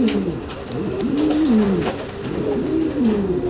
うん。